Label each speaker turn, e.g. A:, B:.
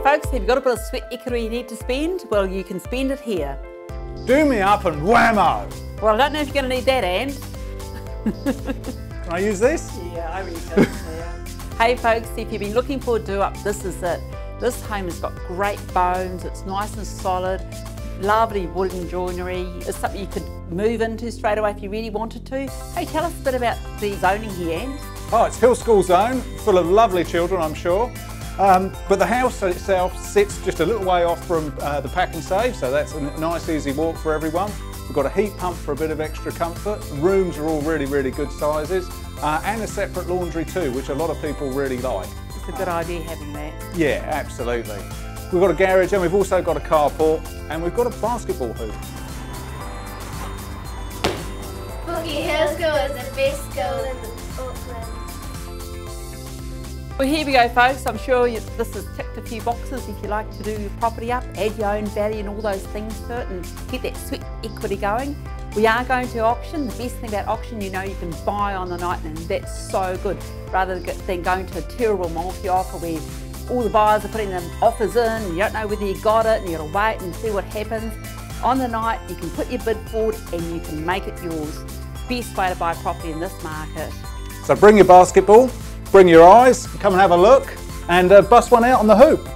A: have you got a bit of sweat equity you need to spend? Well, you can spend it here.
B: Do me up and whammo!
A: Well, I don't know if you're going to need that, Anne.
B: Can I use this?
A: Yeah, I reckon. yeah. Hey folks, if you've been looking for a do-up, this is it. This home has got great bones, it's nice and solid, lovely wooden joinery. It's something you could move into straight away if you really wanted to. Hey, tell us a bit about the zoning here, Anne.
B: Oh, it's Hill School Zone, full of lovely children, I'm sure. Um, but the house itself sits just a little way off from uh, the save, so that's a nice easy walk for everyone. We've got a heat pump for a bit of extra comfort. Rooms are all really, really good sizes. Uh, and a separate laundry too, which a lot of people really like.
A: It's a good idea having that.
B: Yeah, absolutely. We've got a garage and we've also got a carport and we've got a basketball hoop.
C: Boogie Hill School is the best school in Auckland.
A: Well, here we go, folks. I'm sure you, this has ticked a few boxes if you like to do your property up, add your own value and all those things to it and get that sweat equity going. We are going to auction. The best thing about auction, you know you can buy on the night and that's so good rather than going to a terrible multi-offer where all the buyers are putting them offers in and you don't know whether you got it and you gotta wait and see what happens. On the night, you can put your bid forward and you can make it yours. Best way to buy property in this market.
B: So bring your basketball, bring your eyes, come and have a look and uh, bust one out on the hoop.